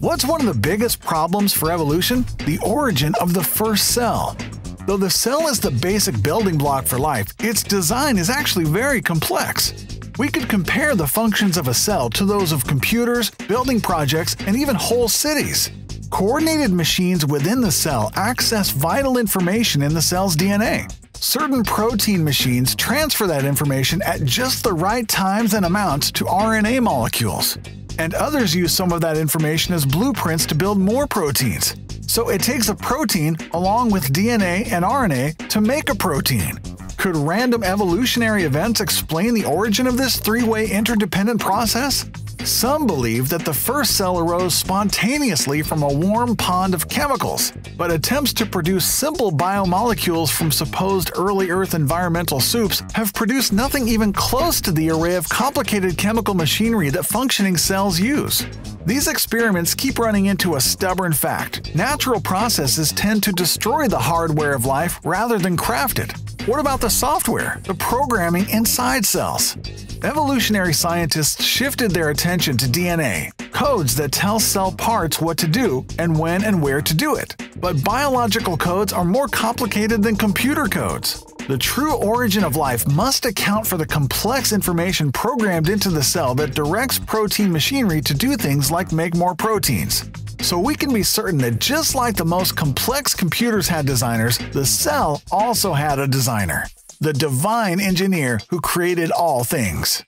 What's one of the biggest problems for evolution? The origin of the first cell. Though the cell is the basic building block for life, its design is actually very complex. We could compare the functions of a cell to those of computers, building projects, and even whole cities. Coordinated machines within the cell access vital information in the cell's DNA. Certain protein machines transfer that information at just the right times and amounts to RNA molecules. And others use some of that information as blueprints to build more proteins. So it takes a protein along with DNA and RNA to make a protein. Could random evolutionary events explain the origin of this three way interdependent process? Some believe that the first cell arose spontaneously from a warm pond of chemicals, but attempts to produce simple biomolecules from supposed early Earth environmental soups have produced nothing even close to the array of complicated chemical machinery that functioning cells use. These experiments keep running into a stubborn fact. Natural processes tend to destroy the hardware of life rather than craft it. What about the software, the programming inside cells? Evolutionary scientists shifted their attention to DNA, codes that tell cell parts what to do and when and where to do it. But biological codes are more complicated than computer codes. The true origin of life must account for the complex information programmed into the cell that directs protein machinery to do things like make more proteins. So we can be certain that just like the most complex computers had designers, the cell also had a designer the divine engineer who created all things.